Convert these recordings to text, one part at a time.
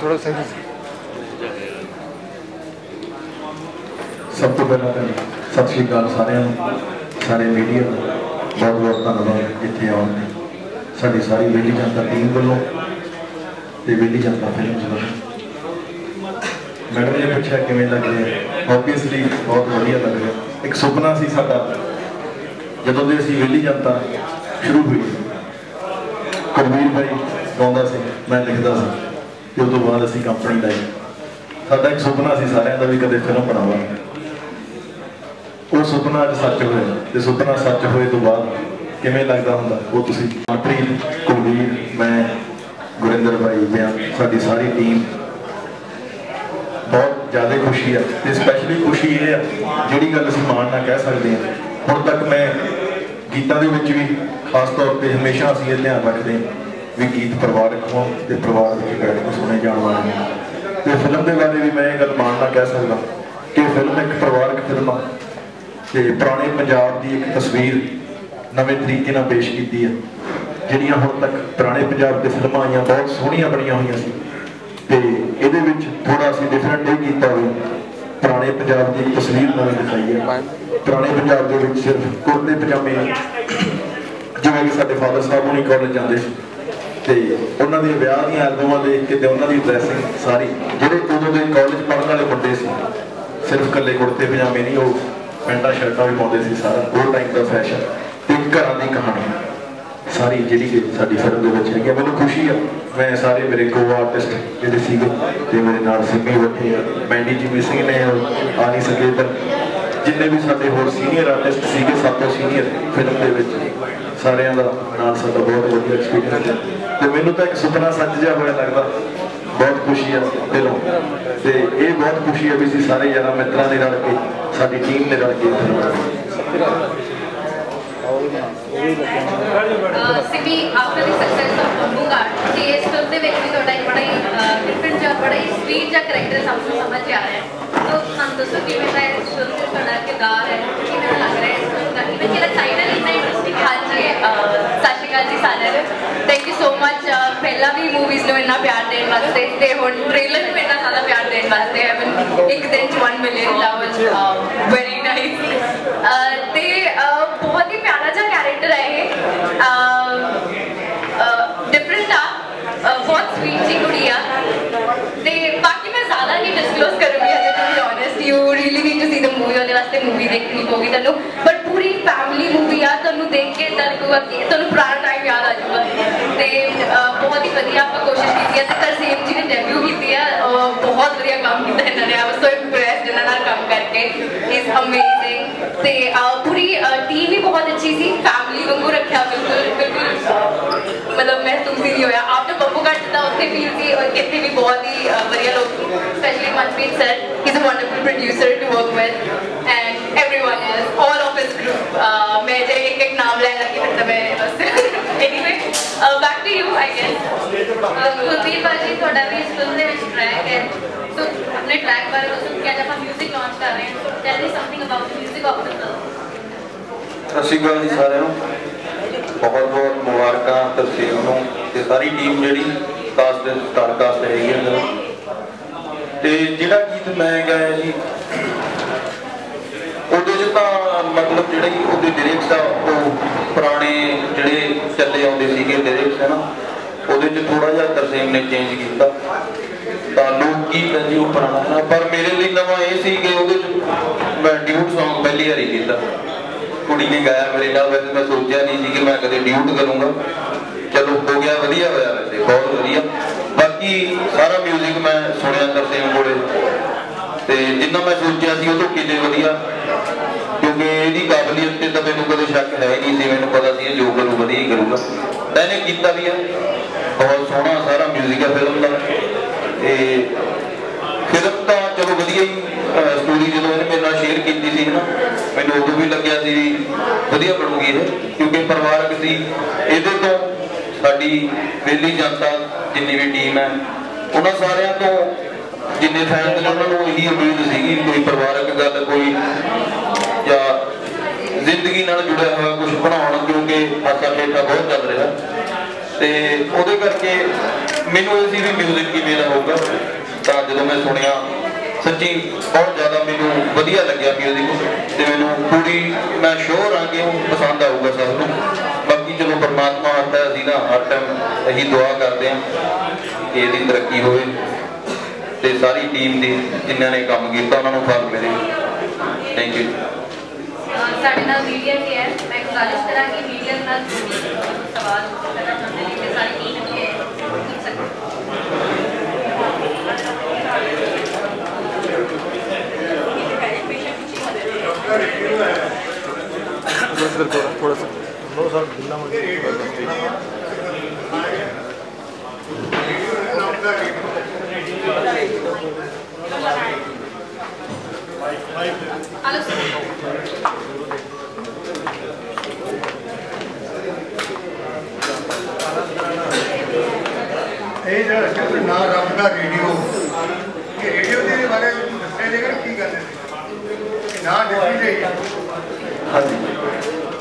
ਥੋੜਾ ਸਹੀ। ਸਭ ਤੋਂ ਪਹਿਲਾਂ ਤਾਂ ਸਤਿ ਸ਼੍ਰੀ ਅਕਾਲ ਸਾਰਿਆਂ ਨੂੰ ਸਾਰੇ ਮੀਡੀਆ ਦਾ ਬਹੁਤ ਬਹੁਤ ਧੰਨਵਾਦ ਇੱਥੇ ਆਉਣ ਲਈ। ਸਾਡੀ ਸਾਰੀ ਵੇਲੀ ਜਨਤਾ ਟੀਮ ਵੱਲੋਂ ਤੇ ਵੇਲੀ ਜਨਤਾ ਫਿਲਮਸ ਵੱਲੋਂ। ਮੈਡਮ ਨੇ ਪੁੱਛਿਆ ਕਿਵੇਂ ਲੱਗ ਰਿਹਾ। ਆਬਵੀਅਸਲੀ ਬਹੁਤ ਵਧੀਆ ਲੱਗ ਰਿਹਾ। ਇੱਕ ਸੁਪਨਾ ਸੀ ਸਾਡਾ ਜਦੋਂ ਦੇ ਅਸੀਂ ਵੇਲੀ ਜਨਤਾ ਸ਼ੁਰੂ ਹੋਈ। ਕੁਲਵੀਰ ਭਾਈ ਗਾਉਂਦਾ ਸੀ, ਮੈਂ ਲਿਖਦਾ ਸੀ। ਤੇ ਉਸ ਤੋਂ ਬਾਅਦ ਅਸੀਂ ਕੰਪਨੀ ਲਾਈ। ਸਾਡਾ ਇੱਕ ਸੁਪਨਾ ਸੀ, ਸਾਰਿਆਂ ਦਾ ਵੀ ਕਦੇ ਫਿਲਮ ਬਣਾਵਾਂਗੇ ਉਹ ਸੁਪਨਾ ਅੱਜ ਸੱਚ ਹੋਇਆ। ਤੇ ਸੁਪਨਾ ਸੱਚ ਹੋਏ ਤੋਂ ਬਾਅਦ ਕਿਵੇਂ ਲੱਗਦਾ ਹੁੰਦਾ? ਉਹ ਤੁਸੀਂ ਮਨਪ੍ਰੀਤ ਕੁਲਵੀਰ ਮੈਂ, ਗੁਰਿੰਦਰ ਭਾਈ ਬਿਆਨ ਸਾਡੀ ਸਾਰੀ ਟੀਮ ਬਹੁਤ ਜ਼ਿਆਦਾ ਖੁਸ਼ੀ ਆ। ਤੇ ਸਪੈਸ਼ਲੀ ਖੁਸ਼ੀ ਇਹ ਆ, ਜਿਹੜੀ ਗੱਲ ਅਸੀਂ ਮਾਣ ਨਾਲ ਕਹਿ ਸਕਦੇ ਹਾਂ। ਹੁਣ ਤੱਕ ਮੈਂ ਗੀਤਾਂ ਦੇ ਵਿੱਚ ਵੀ ਖਾਸ ਤੌਰ ਤੇ ਹਮੇਸ਼ਾ ਅਸੀਂ ਇਹ ਧਿਆਨ ਰੱਖਦੇ ਹਾਂ। ਵੀ ਗੀਤ ਪਰਿਵਾਰਕ ਹੋਣ ਤੇ ਪਰਿਵਾਰ ਵਿੱਚ ਬੈਠ ਕੇ ਸੁਣੇ ਜਾਣ ਵਾਲੇ ਹੋਣ ਤੇ ਫਿਲਮ ਦੇ ਬਾਰੇ ਵੀ ਮੈਂ ਇਹ ਗੱਲ ਮਾਣ ਨਾਲ ਕਹਿ ਸਕਦਾ ਕਿ ਫਿਲਮ ਇੱਕ ਪਰਿਵਾਰਕ ਫਿਲਮ ਆ ਤੇ ਪੁਰਾਣੇ ਪੰਜਾਬ ਦੀ ਇੱਕ ਤਸਵੀਰ ਨਵੇਂ ਤਰੀਕੇ ਨਾਲ ਪੇਸ਼ ਕੀਤੀ ਹੈ ਜਿਹੜੀਆਂ ਹੁਣ ਤੱਕ ਪੁਰਾਣੇ ਪੰਜਾਬ ਦੇ ਫਿਲਮਾਂ ਆਈਆਂ, ਬਹੁਤ ਸੋਹਣੀਆਂ ਬਣੀਆਂ ਹੋਈਆਂ ਸੀ। ਤੇ ਇਹਦੇ ਵਿੱਚ ਥੋੜਾ ਅਸੀਂ ਡਿਫਰੈਂਟ ਇਹ ਕੀਤਾ ਹੋਇਆ ਪੁਰਾਣੇ ਪੰਜਾਬ ਦੀ ਤਸਵੀਰ ਨਵੀਂ ਦਿਖਾਈ ਹੈ ਪੁਰਾਣੇ ਪੰਜਾਬ ਦੇ ਵਿੱਚ ਸਿਰਫ ਕੁਰਤੇ ਪਜਾਮੇ ਜਿਵੇਂ ਕਿ ਸਾਡੇ ਫਾਦਰ ਸਾਹਿਬ ਹੁਣੀ ਕਾਲਜ ਜਾਂਦੇ ਸੀ। ਤੇ ਉਹਨਾਂ ਦੇ ਵਿਆਹ ਦੀਆਂ ਐਲਬਮਾਂ ਦੇਖ ਕੇ ਤੇ ਉਹਨਾਂ ਦੀ ਡਰੈਸਿੰਗ ਸਾਰੀ, ਜਿਹੜੇ ਉਦੋਂ ਦੇ ਕਾਲਜ ਪੜ੍ਹਨ ਵਾਲੇ ਮੁੰਡੇ ਸੀ, ਸਿਰਫ ਕੱਲੇ ਕੁੜਤੇ ਪਜਾਮੇ ਨਹੀਂ, ਉਹ ਪੈਂਟਾਂ ਸ਼ਰਟਾਂ ਵੀ ਪਾਉਂਦੇ ਸੀ ਸਾਰਾ, ਉਹ ਟਾਈਮ ਦਾ ਫੈਸ਼ਨ ਤੇ ਘਰਾਂ ਦੀ ਕਹਾਣੀ, ਸਾਰੀ ਜਿਹੜੀ ਕਿ ਸਾਡੀ ਫਿਲਮ ਦੇ ਵਿੱਚ ਹੈਗੀ ਆ। ਮੈਨੂੰ ਖੁਸ਼ੀ ਆ, ਮੈਂ ਸਾਰੇ ਮੇਰੇ ਕੋ ਆਰਟਿਸਟ ਜਿਹੜੇ ਸੀਗੇ, ਤੇ ਮੇਰੇ ਨਾਲ ਸਿੰਮੀ ਬੈਠੇ ਆ, ਮੈਂਡੀ ਜੀ ਸਿੰਘ ਨੇ ਆ ਨਹੀਂ ਸਕੇ ਪਰ ਜਿੰਨੇ ਵੀ ਸਾਡੇ ਹੋਰ ਸੀਨੀਅਰ ਆਰਟਿਸਟ ਸੀਗੇ, ਸਭ ਤੋਂ ਸੀਨੀਅਰ ਫਿਲਮ ਦੇ ਵਿੱਚ ਸਾਰਿਆਂ ਦਾ ਨਾਲ ਸਾਡਾ ਬਹੁਤ ਵਧੀਆ ਐਕਸਪੀਰੀਅੰਸ ਹੈ। ਤੇ ਮੈਨੂੰ ਤਾਂ ਇੱਕ ਸੁਪਨਾ ਸੱਚ ਜਿਹਾ ਹੋਇਆ ਲੱਗਦਾ। ਬਹੁਤ ਖੁਸ਼ੀ ਆ ਦਿਲੋਂ। ਤੇ ਇਹ ਬਹੁਤ ਖੁਸ਼ੀ ਆ ਵੀ ਅਸੀਂ ਸਾਰੇ ਯਾਰਾਂ ਮਿੱਤਰਾਂ ਨੇ ਰਲ ਕੇ, ਸਾਡੀ ਟੀਮ ਨੇ ਰਲ ਕੇ ਇਹ ਫਿਲਮ ਬਣਾਈ Simi after the success of ਬੰਬੂਗਾਰ ਤੇ ਇਸ ਫਿਲਮ ਦੇ ਵਿੱਚ ਵੀ ਤੁਹਾਡਾ ਇੱਕ ਬੜਾ ਹੀ ਡਿਫਰੈਂਟ ਜਿਹਾ, ਬੜਾ ਹੀ ਸਵੀਟ ਜਿਹਾ ਕਰੈਕਟਰ ਸਭ ਨੂੰ ਸਮਝ ਆ ਰਿਹਾ ਹੈ। ਤੋ ਸਾਨੂੰ ਦੱਸੋ ਕਿਵੇਂ ਦਾ ਇਸ ਫਿਲਮ ਦੇ ਤੁਹਾਡਾ ਕਿਰਦਾਰ ਹੈ? ਕਿਵੇਂ ਦਾ ਲੱਗ ਰਿਹਾ ਹੈ ਇਸ ਫਿਲਮ ਦਾ? ਇਵਨ ਕਿ ਟਾਈਟਲ ਇੰਨਾ ਇੰਟਰਸਟਿੰਗ ਹੈ ਹਾਂਜੀ ਅਹ, ਸਤਿ ਸ਼੍ਰੀ ਅਕਾਲ ਜੀ ਸਾਰਿਆਂ ਨੂੰ। ਥੈਂਕ ਯੂ ਸੋ ਮੱਚ ਪਹਿਲਾਂ ਵੀ ਮੂਵੀਜ਼ ਨੂੰ ਇੰਨਾ ਪਿਆਰ ਦੇਣ ਵਾਸਤੇ ਤੇ ਹੁਣ ਟ੍ਰੇਲਰ ਨੂੰ ਇੰਨਾ ਜ਼ਿਆਦਾ ਪਿਆਰ ਦੇਣ ਵਾਸਤੇ ਆਈ ਮੀਨ ਇੱਕ ਦਿਨ 'ਚ 1 million that was very nice ਤੇ ਬਹੁਤ ਹੀ ਪਿਆਰਾ ਜਿਹਾ ਕੈਰੈਕਟਰ ਹੈ ਇਹ। ਡਿਫਰੈਂਟ ਆ। ਬਹੁਤ ਸਵੀਟ ਜੀ ਕੁੜੀ ਆ। ਤੇ ਬਾਕੀ ਮੈਂ ਜ਼ਿਆਦਾ ਨਹੀਂ ਡਿਸਕਲੋਜ਼ ਕਰੂੰਗੀ ਹਜੇ to be honest you really need to see the movie ਉਹਦੇ ਵਾਸਤੇ ਮੂਵੀ ਦੇਖਣੀ ਪਊਗੀ ਤੁਹਾਨੂੰ। ਬਟ ਪੂਰੀ ਕੇ ਤਾਂ ਲੱਗੂਗਾ ਕਿ ਤੁਹਾਨੂੰ ਪੁਰਾਣਾ ਟਾਈਮ ਯਾਦ ਆ ਜਾਊਗਾ ਤੇ ਅਹ, ਬਹੁਤ ਹੀ ਵਧੀਆ ਆਪਾਂ ਕੋਸ਼ਿਸ਼ ਕੀਤੀ ਹੈ ਤੇ ਤਰਸੇਮ ਜੀ ਨੇ ਡੈਬਿਊ ਕੀਤੀ ਹੈ ਅਹ, ਬਹੁਤ ਵਧੀਆ ਕੰਮ ਕੀਤਾ ਇਹਨਾਂ ਨੇ ਆਈ ਵਾਸ ਸੋ ਇੰਪ੍ਰੈਸਡ ਇਹਨਾਂ ਨਾਲ ਕੰਮ ਕਰਕੇ ਇਜ਼ ਅਮੇਜ਼ਿੰਗ ਤੇ ਅਹ, ਪੂਰੀ ਟੀਮ ਵੀ ਬਹੁਤ ਅੱਛੀ ਸੀ ਫੈਮਿਲੀ ਵਾਂਗੂ ਰੱਖਿਆ ਬਿਲਕੁਲ ਬਿਲਕੁਲ ਅਹ, ਮਤਲਬ ਮਹਿਸੂਸ ਹੀ ਨਹੀਂ ਹੋਇਆ ਆਫਟਰ ਬੱਬੂ ਘੱਟ ਦਾ ਉੱਥੇ ਫੀਲ ਸੀ ਔਰ ਇੱਥੇ ਵੀ ਬਹੁਤ ਹੀ ਅਹ, ਵਧੀਆ ਲੋਕ ਸੀ specially Manpreet sir he is a wonderful producer to work with and everyone else all of his group मैं जे एक ਕੁਲਦੀਪ ਭਾਜੀ ਤੁਹਾਡਾ ਜੀ ਸਾਰਿਆਂ ਨੂੰ। ਬਹੁਤ ਬਹੁਤ ਮੁਬਾਰਕਾਂ ਤਰਸੀਮ ਨੂੰ ਤੇ ਸਾਰੀ ਟੀਮ ਜਿਹੜੀ ਕਾਸਟ ਸਟਾਰ ਕਾਸਟ ਹੈਗੀ ਹੈ। ਤੇ ਜਿਹੜਾ ਗੀਤ ਮੈਂ ਗਾਇਆ ਜੀ ਮਤਲਬ ਜਿਹੜੀ ਉਹਦੇ ਲਿਰਿਕਸ ਆ, ਉਹ ਪੁਰਾਣੇ ਜਿਹੜੇ ਚੱਲੇ ਆਉਂਦੇ ਸੀਗੇ ਲਿਰਿਕਸ ਹੈ ਉਹਦੇ 'ਚ ਥੋੜਾ ਜਿਹਾ ਤਰਸੀਮ ਨੇ ਚੇਂਜ ਕੀਤਾ। ਤਾਂ ਲੋਕ ਕੀ ਕਹਿੰਦੇ ਉਹ ਪੁਰਾਣਾ ਹੈ ਪਰ ਮੇਰੇ ਲਈ ਨਵਾਂ ਇਹ ਸੀ ਕਿ ਉਹਦੇ 'ਚ ਮੈਂ ਡਿਊਟ Song ਪਹਿਲੀ ਵਾਰੀ ਕੀਤਾ। ਕੁੜੀ ਨੇ ਗਾਇਆ ਮੇਰੇ ਨਾਲ, ਵੈਸੇ ਮੈਂ ਸੋਚਿਆ ਨਹੀਂ ਸੀ ਕਿ ਮੈਂ ਕਦੇ ਡਿਊਟ ਕਰੂੰਗਾ। ਚਲੋ, ਹੋ ਗਿਆ, ਵਧੀਆ ਹੋਇਆ ਵੈਸੇ, ਬਹੁਤ ਵਧੀਆ। ਬਾਕੀ ਸਾਰਾ 뮤직 ਮੈਂ ਸੁਣਿਆ ਤਰਸੇਮ ਕੋਲੇ। ਤੇ ਜਿੰਨਾ ਮੈਂ ਸੋਚਿਆ ਸੀ ਉਹ ਤੋਂ ਕਿਤੇ ਵਧੀਆ। ਕਿਉਂਕਿ ਇਹਦੀ ਕਾਬਲੀਅਤ ਤੇ ਤਾਂ ਮੈਨੂੰ ਕਦੇ ਸ਼ੱਕ ਹੈ ਨਹੀਂ ਸੀ, ਮੈਨੂੰ ਪਤਾ ਸੀ ਇਹ ਜੋ ਕਰੂ, ਵਧੀਆ ਹੀ ਕਰੂਗਾ। ਤਾਂ ਇਹਨੇ ਕੀਤਾ ਵੀ ਹੈ ਬਹੁਤ ਸੋਹਣਾ ਸਾਰਾ 뮤직 ਹੈ ਫਿਲਮ ਦਾ। ਤੇ ਫਿਲਮ ਤਾਂ ਚਲੋ ਵਧੀਆ ਹੀ ਸਟੋਰੀ ਜਦੋਂ ਇਹਨੇ ਮੇਰੇ ਨਾਲ ਸ਼ੇਅਰ ਕੀਤੀ ਸੀ ਨਾ ਮੈਨੂੰ ਉਦੋਂ ਵੀ ਲੱਗਿਆ ਸੀ ਵੀ ਵਧੀਆ ਬਣੂਗੀ ਇਹ, ਕਿਉਂਕਿ ਪਰਿਵਾਰਕ ਸੀ। ਇਹਦੇ ਤੋਂ ਸਾਡੀ ਵੇਲੀ ਜਨਤਾ, ਜਿੰਨੀ ਵੀ ਟੀਮ ਹੈ, ਉਹਨਾਂ ਸਾਰਿਆਂ ਤੋਂ ਜਿੰਨੇ ਫੈਨਸ ਉਹਨਾਂ ਨੂੰ ਇਹੀ ਉਮੀਦ ਸੀਗੀ ਕੋਈ ਪਰਿਵਾਰਕ ਗੱਲ, ਕੋਈ ਜਾਂ ਜ਼ਿੰਦਗੀ ਨਾਲ ਜੁੜਿਆ ਹੋਇਆ ਕੁਝ ਬਣਾਉਣ, ਕਿਉਂਕਿ ਹਾਸਾ ਖੇਡਾ ਬਹੁਤ ਚੱਲ ਰਿਹਾ। ਤੇ ਉਹਦੇ ਕਰਕੇ ਮੈਨੂੰ ਇਹ ਸੀ ਵੀ ਮਿਊਜ਼ਿਕ ਕਿਵੇਂ ਦਾ ਹੋਊਗਾ। ਤਾਂ ਜਦੋਂ ਮੈਂ ਸੁਣਿਆ, ਸੱਚੀ ਬਹੁਤ ਜ਼ਿਆਦਾ ਮੈਨੂੰ ਵਧੀਆ ਲੱਗਿਆ ਮਿਊਜ਼ਿਕ ਤੇ ਮੈਨੂੰ ਪੂਰੀ, ਮੈਂ ਸ਼ੋਰ ਆ ਕਿ ਉਹ ਪਸੰਦ ਆਊਗਾ ਸਭ ਨੂੰ। ਬਾਕੀ ਚਲੋ ਪਰਮਾਤਮਾ ਹੱਥ ਹੈ, ਅਸੀਂ ਨਾ ਹਰ ਟਾਈਮ ਇਹੀ ਦੁਆ ਕਰਦੇ ਹਾਂ ਕਿ ਇਹਦੀ ਤਰੱਕੀ ਹੋਵੇ। ਤੇ ਸਾਰੀ ਟੀਮ ਦੀ ਜਿਨ੍ਹਾਂ ਨੇ ਕੰਮ ਕੀਤਾ ਉਹਨਾਂ ਨੂੰ ਫਲ ਮਿਲੇ। ਥੈਂਕ ਯੂ ਸਾਡੇ ਨਾਲ ਮੀਡੀਆ ਕੀ ਹੈ। ਮੈਂ ਗੁਜ਼ਾਰਿਸ਼ ਕਰਾਂਗੀ ਮੀਡੀਆ ਨਾਲ ਜੋ ਵੀ ਸਵਾਲ ਕਰਨਾ ਚਾਹੁੰਦੇ ਨੇ ਕਿ ਸਾਰੀ ਟੀਮ ਇੱਥੇ ਪੁੱਛ ਸਕਦੀ ਹਲੋ ਇਹ ਜਿਹੜਾ ਕਹਿੰਦੇ ਨਾ ਰੱਬ ਦਾ ਰੇਡੀਓ। ਇਹ ਰੇਡੀਓ ਦੇ ਬਾਰੇ ਦੱਸਿਆ ਜੇਕਰ ਕੀ ਗੱਲ ਹੈ? ਨਾ ਦਿੱਤੀ ਜਾਈ। ਹਾਂਜੀ।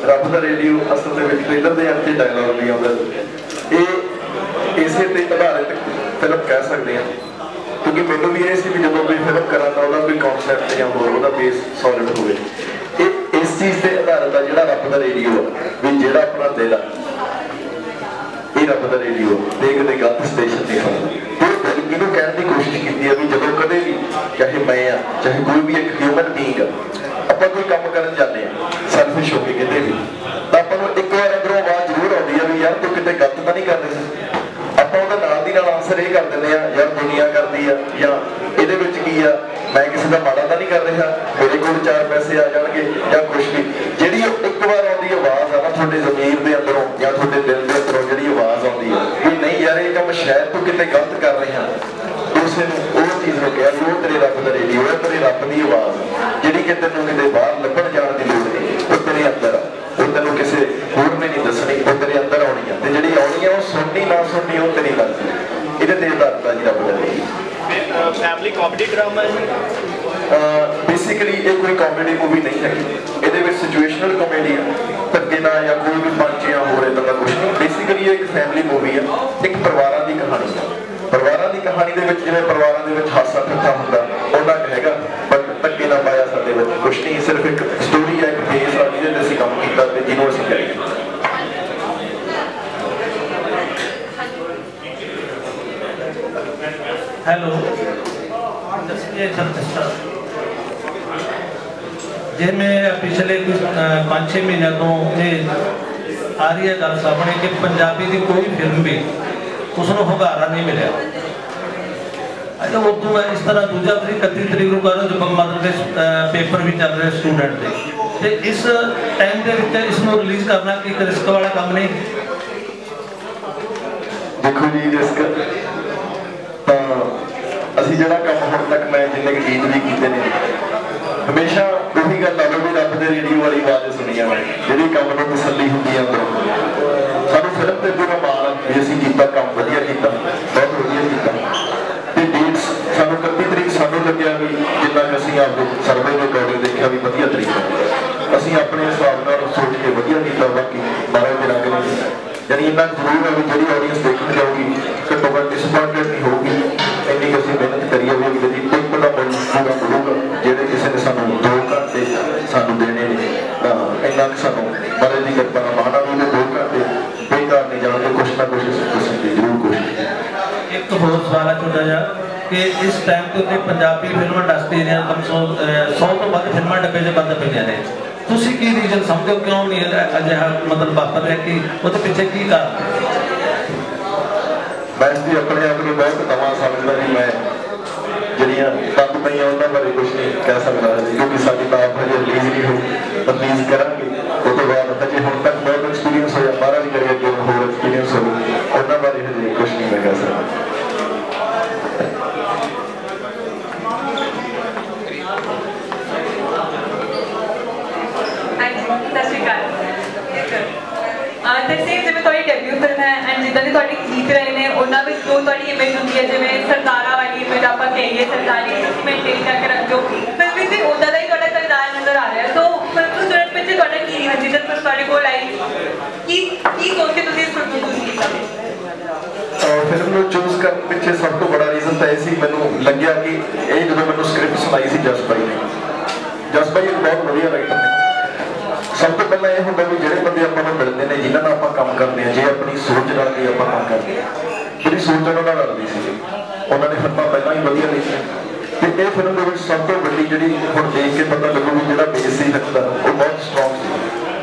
ਰੱਬ ਦਾ ਰੇਡੀਓ ਅਸਲ ਦੇ ਵਿੱਚ ਟ੍ਰੇਲਰ ਦੇ ਅੰਤ ਡਾਇਲੌਗ ਨਹੀਂ ਆਉਂਦਾ ਇਹ ਇਸੇ ਤੇ ਆਧਾਰਿਤ ਫਿਲਮ ਕਹਿ ਸਕਦੇ ਹਾਂ। ਕਿਉਂਕਿ ਮੈਨੂੰ ਵੀ ਇਹ ਸੀ ਵੀ ਜਦੋਂ ਕੋਈ ਫਿਲਮ ਕਰਾਂ ਤਾਂ ਉਹਦਾ ਕੋਈ ਕਨਸੈਪਟ ਜਾਂ ਹੋਰ ਉਹਦਾ ਬੇਸ ਸੋਲਿਡ ਹੋਵੇ। ਇਹ ਇਸ ਚੀਜ਼ ਤੇ ਆਧਾਰਿਤ ਆ ਜਿਹੜਾ ਰੱਬ ਦਾ ਰੇਡੀਓ ਆ, ਵੀ ਜਿਹੜਾ ਆਪਣਾ ਦਿਲ ਆ, ਇਹ ਰੱਬ ਦਾ ਰੇਡੀਓ ਦੇਖਦੇ ਗਲਤ ਸਟੇਸ਼ਨ ਤੇ ਹਾਂ ਇਹਨੂੰ ਕਹਿਣ ਦੀ ਕੋਸ਼ਿਸ਼ ਕੀਤੀ ਹੈ ਵੀ ਜਦੋਂ ਕਦੇ ਵੀ ਚਾਹੇ ਮੈਂ ਆ, ਚਾਹੇ ਕੋਈ ਵੀ ਇੱਕ ਹਿਊਮਨ ਬੀਇੰਗ ਆ, ਆਪਾਂ ਕੋਈ ਕੰਮ ਕਰਨ ਜਾਂਦੇ ਆ ਸੈਲਫਿਸ਼ ਹੋ ਕੇ ਕਿਤੇ ਵੀ। ਤਾਂ ਆਪਾਂ ਨੂੰ ਇੱਕ ਵਾਰ ਅੰਦਰੋਂ ਆਵਾਜ਼ ਜ਼ਰੂਰ ਆਉਂਦੀ ਆ ਵੀ ਯਾਰ ਤੂੰ ਕਿਤੇ ਗਲਤ ਤਾਂ ਨਹੀਂ ਕਰ ਨਾਲ ਇਹ ਕਰ ਦਿੰਦੇ ਆ, ਯਾਰ ਦੁਨੀਆ ਕਰਦੀ ਆ, ਜਾਂ ਇਹਦੇ ਵਿੱਚ ਕੀ ਆ, ਮੈਂ ਕਿਸੇ ਦਾ ਮਾੜਾ ਤਾਂ ਨਹੀਂ ਕਰ ਰਿਹਾ, ਮੇਰੇ ਕੋਲ ਚਾਰ ਪੈਸੇ ਆ ਜਾਣਗੇ, ਜਾਂ ਕੁਝ ਵੀ। ਜਿਹੜੀ ਇੱਕ ਵਾਰ ਆਉਂਦੀ ਆਵਾਜ਼ ਆ ਨਾ ਤੁਹਾਡੇ ਜ਼ਮੀਰ ਦੇ ਅੰਦਰੋਂ, ਜਾਂ ਤੁਹਾਡੇ ਦਿਲ ਦੇ ਅੰਦਰੋਂ ਜਿਹੜੀ ਆਵਾਜ਼ ਆਉਂਦੀ ਆ, ਵੀ ਨਹੀਂ ਯਾਰ, ਇਹ ਕੰਮ ਸ਼ਾਇਦ ਤੂੰ ਕਿਤੇ ਗਲਤ ਕਰ ਰਿਹਾ। ਉਸੇ ਨੂੰ ਉਹ ਚੀਜ਼ ਨੂੰ ਕਿਹਾ ਉਹ ਤੇਰੇ ਰੱਬ ਦਾ ਰੇਡੀਓ ਹੈ ਤੇਰੇ ਰੱਬ ਦੀ ਆਵਾਜ਼ ਜਿਹੜੀ ਕਿ ਤੈਨੂੰ ਕਿਤੇ ਬਾਹਰ ਲੱਭਣ ਜਾਣ ਦੀ ਲੋੜ ਨਹੀਂ, ਉਹ ਤੇਰੇ ਅੰਦਰ ਆ। ਉਹ ਤੈਨੂੰ ਕਿਸੇ ਹੋਰ ਨੇ ਨਹੀਂ ਦੱਸਣੀ, ਉਹ ਤੇਰੇ ਅੰਦਰ ਆਉਣੀ ਆ। ਤੇ ਜਿਹੜੀ ਆਉਣੀ ਆ, ਉਹ ਸੁਣਨੀ ਨਾ ਸੁਣਨੀ, ਉਹ ਤੇਰੀ ਮਰਜ਼ੀ ਇਹਦੇ ਤੇ ਆਧਾਰਿਤ ਆ ਜੀ ਰੱਬ ਦਾ ਫੈਮਿਲੀ ਕਾਮੇਡੀ ਡਰਾਮਾ ਹੈ। ਬੇਸਿਕਲੀ ਇਹ ਕੋਈ ਕਾਮੇਡੀ ਮੂਵੀ ਨਹੀਂ ਹੈ ਇਹਦੇ ਵਿੱਚ ਸਿਚੁਏਸ਼ਨਲ ਕਾਮੇਡੀ ਹੈ। ਨਾਲ ਜਾਂ ਕੋਈ ਵੀ ਪੰਚ ਜਾਂ ਹੋਰ ਇਦਾਂ ਦਾ ਕੁਝ ਨਹੀਂ। ਬੇਸਿਕਲੀ ਇਹ ਇੱਕ ਫੈਮਿਲੀ ਮੂਵੀ ਹੈ। ਇੱਕ ਪਰਿਵਾਰਾਂ ਦੀ ਕਹਾਣੀ ਹੈ। ਪਰਿਵਾਰਾਂ ਦੀ ਕਹਾਣੀ ਦੇ ਵਿੱਚ ਜਿਵੇਂ ਪਰਿਵਾਰਾਂ ਦੇ ਵਿੱਚ ਹਾਸਾ ਠੱਠਾ ਹੁੰਦਾ ਉਹਨਾਂ ਕੁ ਹੈਗਾ। ਬਟ ਧੱਕੇ ਨਾਲ ਪਾਇਆ ਸਾਡੇ ਵਿੱਚ ਕੁਝ ਨਹੀਂ। ਸਿਰਫ ਇੱਕ ਸਟੋਰੀ ਹੈ ਇੱਕ ਬੇਸ ਆ ਜਿਹਦੇ ਤੇ ਅਸੀਂ ਕੰਮ ਕੀਤਾ ਤੇ ਜਿਹਨੂੰ ਅਸੀਂ ਕਰੀਏ। ਹੈਲੋ। ਜੇ ਮੈਂ ਪਿਛਲੇ ਕੁਝ 5-6 ਮਹੀਨਿਆਂ ਤੋਂ ਇਹ ਆ ਰਹੀ ਹੈ ਗੱਲ ਸਾਹਮਣੇ ਕਿ ਪੰਜਾਬੀ ਦੀ ਕੋਈ ਫਿਲਮ ਵੀ ਉਸ ਨੂੰ ਹੁੰਗਾਰਾ ਨਹੀਂ ਮਿਲਿਆ। ਅੱਜ ਤਾਂ ਉਦੋਂ ਇਸ ਤਰ੍ਹਾਂ ਦੂਜਾ ਤਰੀਕ 31 ਤਰੀਕ ਨੂੰ ਕਰੋ ਜਦੋਂ ਮਤਲਬ ਦੇ ਪੇਪਰ ਵੀ ਚੱਲ ਰਹੇ ਸਟੂਡੈਂਟ ਦੇ। ਤੇ ਇਸ ਟਾਈਮ ਦੇ ਵਿੱਚ ਇਸ ਨੂੰ ਰਿਲੀਜ਼ ਕਰਨਾ ਕੀ ਰਿਸਕ ਵਾਲਾ ਕੰਮ ਨਹੀਂ? ਦੇਖੋ ਜੀ ਰਿਸਕ ਜਿਹੜਾ ਕੰਮ ਹੁਣ ਤੱਕ ਮੈਂ ਜਿੰਨੇ ਕੁ ਗੀਤ ਵੀ ਕੀਤੇ ਨੇ, ਹਮੇਸ਼ਾ ਉਹੀ ਗੱਲ ਆਵੇ ਵੀ ਰੱਬ ਦੇ ਰੇਡੀਓ ਵਾਲੀ ਆਵਾਜ਼ ਸੁਣੀਆਂ ਮੈਂ ਜਿਹੜੀ ਕੰਮ ਨੂੰ ਤਸੱਲੀ ਹੁੰਦੀ ਹੈ ਅੰਦਰੋਂ। ਸਾਨੂੰ ਫਿਲਮ ਤੇ ਪੂਰਾ ਇਸ ਟਾਈਮ ਤੇ ਉੱਤੇ ਪੰਜਾਬੀ ਫਿਲਮ ਇੰਡਸਟਰੀ ਦੀਆਂ ਕਮ ਸੌ 100 ਤੋਂ ਵੱਧ ਫਿਲਮਾਂ ਡੱਬੇ 'ਚ ਬੰਦ ਪਈਆਂ ਨੇ। ਤੁਸੀਂ ਕੀ ਰੀਜ਼ਨ ਸਮਝੋ ਕਿਉਂ ਨਹੀਂ ਇਹ ਅਜਿਹਾ ਮਤਲਬ ਵਾਪਰ ਰਿਹਾ? ਕਿ, ਉਹਦੇ ਪਿੱਛੇ ਕੀ ਕਾਰਨ ਮੈਂ ਇਸ ਦੀ ਆਪਣੇ ਆਪ ਨੂੰ ਬਹੁਤ ਨਵਾਂ ਸਮਝਦਾ ਜੀ ਮੈਂ ਜਿਹੜੀਆਂ ਬੰਦ ਪਈਆਂ ਉਹਨਾਂ ਬਾਰੇ ਕੁਝ ਨਹੀਂ ਕਹਿ ਸਕਦਾ ਜੀ ਕਿਉਂਕਿ ਸਾਡੀ ਤਾਂ ਆਪ ਹਜੇ ਰਿਲੀਜ਼ ਨਹੀਂ ਹੋਈ। ਰਿਲੀਜ਼ ਕਰਾਂਗੇ ਉਸ ਤੋਂ ਬਾਅਦ ਹਜੇ ਹੁਣ ਤੱਕ ਬਹੁਤ ਐਕਸਪੀਰੀਅੰਸ ਹੋਇਆ ਮਹਾਰਾਜ ਕਰੇ ਅੱਗੇ ਹੋਰ ਐਕਸਪੀਰੀਅੰਸ ਹੋਵੇ ਉਹਨਾਂ ਬਾਰੇ ਹਜੇ ਕੁਝ ਨਹੀਂ ਮੈਂ ਕਹਿ ਸਕਦਾ ਹਾਂਜੀ ਸਤਿ ਸ਼੍ਰੀ ਅਕਾਲ ਅਹ ਤਰਸੇਮ ਜਿਵੇਂ ਤੁਹਾਡੀ ਡੈਬਿਊ ਫਿਲਮ ਹੈ ਐਂਡ ਜਿੱਦਾਂ ਦੀ ਤੁਹਾਡੀ ਗੀਤ ਰਹੇ ਨੇ ਉਹਨਾਂ ਵਿੱਚ ਜੋ ਤੁਹਾਡੀ ਇਮੇਜ ਹੁੰਦੀ ਹੈ ਜਿਵੇਂ ਸਰਕਾਰਾਂ ਵਾਲੀ ਇਮੇਜ ਆਪਾਂ ਕਹੀਏ ਸਰਕਾਰੀ ਮੇਨਟੇਨ ਕਰਕੇ ਰੱਖੋ ਫਿਰ ਵੀ ਤੇ ਉਹਦਾ ਦਾ ਹੀ ਤੁਹਾਡਾ ਕਿਰਦਾਰ ਨਜ਼ਰ ਆ ਰਿਹਾ ਸੋ ਫਿਲਮ ਨੂੰ ਜੁੜਨ ਪਿੱਛੇ ਤੁਹਾਡਾ ਕੀ ਰੀਜ਼ਨ ਤੁਹਾਡੇ ਕੋਲ ਆਈ, ਕੀ ਕੀ ਸੋਚ ਕੇ ਤੁਸੀਂ ਇਸ ਫਿਲਮ ਨੂੰ ਚੂਜ਼ ਕੀਤਾ? ਫਿਲਮ ਨੂੰ ਚੂਜ਼ ਕਰਨ ਪਿੱਛੇ ਸਭ ਤੋਂ ਬੜਾ ਰੀਜ਼ਨ ਤਾਂ ਇਹ ਸੀ, ਮੈਨੂੰ ਲੱਗਿਆ ਕਿ ਇਹ ਜਦੋਂ ਮੈਨੂੰ ਸਕ੍ਰਿਪਟ ਸੁਣਾਈ ਸੀ ਜਸ ਬਾਈ ਨੇ। ਜਸ ਬਾਈ ਇੱਕ ਬਹੁਤ ਵਧੀਆ ਰਾਈਟਰ ਨੇ। ਸਭ ਤੋਂ ਪਹਿਲਾਂ ਇਹ ਹੁੰਦਾ ਵੀ ਜਿਹੜੇ ਬੰਦੇ ਆਪਾਂ ਨੂੰ ਮਿਲਦੇ ਨੇ, ਜਿਨ੍ਹਾਂ ਨਾਲ ਆਪਾਂ ਕੰਮ ਕਰਦੇ ਹਾਂ, ਜੇ ਆਪਣੀ ਸੋਚ ਨਾਲ ਕੇ ਆਪਾਂ ਕੰਮ ਕਰਦੇ ਜਿਹੜੀ ਸੋਚ ਉਹਨਾਂ ਨਾਲ ਰਲਦੀ ਸੀ। ਉਹਨਾਂ ਨੇ ਫਿਲਮਾਂ ਪਹਿਲਾਂ ਹੀ ਵਧੀਆ ਲਿਖੀਆਂ ਤੇ ਇਹ ਫਿਲਮ ਦੇ ਵਿੱਚ ਸਭ ਤੋਂ ਵੱਡੀ ਜਿਹੜੀ ਹੁਣ ਦੇਖ ਕੇ ਪਤਾ ਲੱਗੂ ਵੀ ਜਿਹੜਾ ਬੇਸ ਸੀ ਫਿਲਮ ਉਹ ਬਹੁਤ ਸਟਰੋਂਗ ਸੀ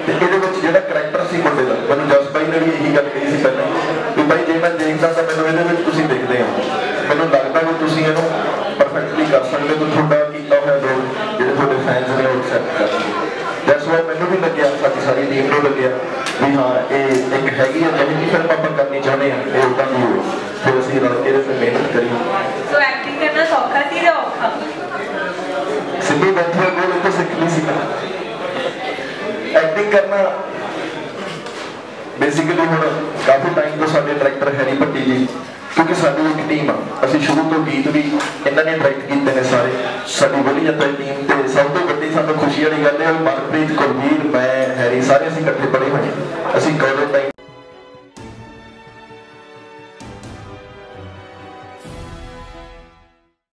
ਤੇ ਇਹਦੇ ਵਿੱਚ ਜਿਹੜਾ ਕਰੈਕਟਰ ਸੀ ਮੁੰਡੇ ਦਾ ਮੈਨੂੰ ਜਸ ਬਾਈ ਨੇ ਵੀ ਇਹੀ ਗੱਲ ਕਹੀ ਸੀ ਪਹਿਲਾਂ ਵੀ ਬਾਈ ਜੇ ਮੈਂ ਦੇਖਦਾ ਤਾਂ ਮੈਨੂੰ ਇਹਦੇ ਵਿੱਚ ਤੁਸੀਂ ਦਿਖਦੇ ਹੋ ਮੈਨੂੰ ਲੱਗਦਾ ਵੀ ਤੁਸੀਂ ਇਹਨੂੰ ਪਰਫੈਕਟਲੀ ਕਰ ਸਕਦੇ ਹੋ ਤੁਹਾਡਾ ਕੀਤਾ ਹੋਇਆ ਰੋਲ ਜਿਹੜੇ ਤੁਹਾਡੇ ਫੈਨਸ ਨੇ ਉਹ ਐਕਸੈਪਟ ਕਰਨਗੇ ਦੈਟਸ ਵਾਈ ਮੈਨੂੰ ਵੀ ਲੱਗਿਆ ਸਾਡੀ ਸਾਰੀ ਟੀਮ ਨੂੰ ਲੱਗਿਆ ਵੀ ਹਾਂ ਇਹ ਇੱਕ ਹੈਗੀ ਹੈ ਜਿਹੀ ਜਿਹੀ ਫਿਲਮ ਆਪਾਂ ਕਰਨੀ ਚਾਹੁੰਦੇ ਹਾਂ ਇਹ ਉਦਾਂ ਦੀ ਹੋਵੇ ਫਿਰ ਅਸੀਂ ਰਲ ਕੇ ਇਹਦੇ ਤੇ ਮਿਹਨਤ ਕਰੀ ਸੋ ਐਕਟਿੰਗ ਕਰਨਾ ਸੌਖਾ ਸੀ ਜਾਂ ਔਖਾ? ਸਿੱਧੂ ਬੈਠੇ ਕੋਲ ਇਹ ਤਾਂ ਸਿੱਖ ਲਈ ਸੀ। ਐਕਟਿੰਗ ਕਰਨਾ ਬੇਸਿਕਲੀ ਹੁਣ ਕਾਫੀ ਟਾਈਮ ਤੋਂ ਸਾਡੇ ਡਾਇਰੈਕਟਰ ਹੈਰੀ ਭੱਟੀ ਜੀ। ਕਿਉਂਕਿ ਸਾਡੀ ਇੱਕ ਟੀਮ ਆ। ਅਸੀਂ ਸ਼ੁਰੂ ਤੋਂ ਗੀਤ ਵੀ ਇਹਨਾਂ ਨੇ ਡਾਇਰੈਕਟ ਕੀਤੇ ਨੇ ਸਾਰੇ। ਸਾਡੀ ਵਧੀਆ ਤਾਂ ਟੀਮ ਤੇ ਸਭ ਤੋਂ ਵੱਡੀ ਸਾਨੂੰ ਖੁਸ਼ੀ ਵਾਲੀ ਗੱਲ ਹੈ ਮਨਪ੍ਰੀਤ, ਕੁਲਵੀਰ, ਮੈਂ, ਹੈਰੀ ਸਾਰੇ ਅਸੀਂ ਇਕੱਠੇ ਪੜ੍ਹੇ ਹੋਏ ਅਸੀਂ ਕਾਲਜ ਟਾਈਮ